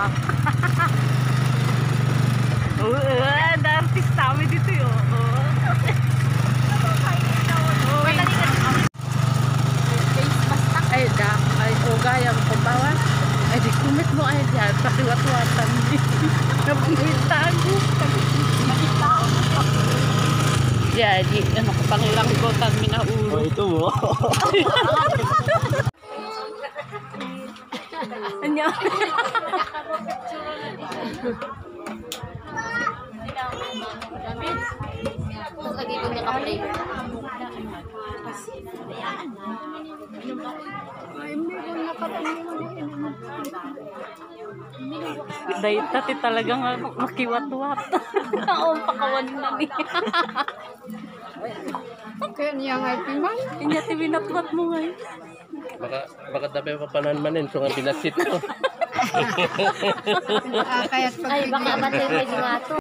pa. Oo, ah, uh, dartis kami dito yun. Oo. Ay, da, ay, ugayang pambawan. Di kumit mo ay dyan, ah, pakiwatwatan. Napangitaan ko. Napangitaan ko. Yeah, di, ano, ah, pangilanggotan, minaulo. Oh, ito mo. Oh. Anya. Lagi ko niya ka-play. Dahil tati talagang makiwat-wat. Oo, pakawan na niya. Kaya niya nga ipiman. Inya ti binatwat mo ngayon. Baka, baka tabi pa pananmanin. So nga binasit ko. Kaya Ay, baka batay pa yung nga to.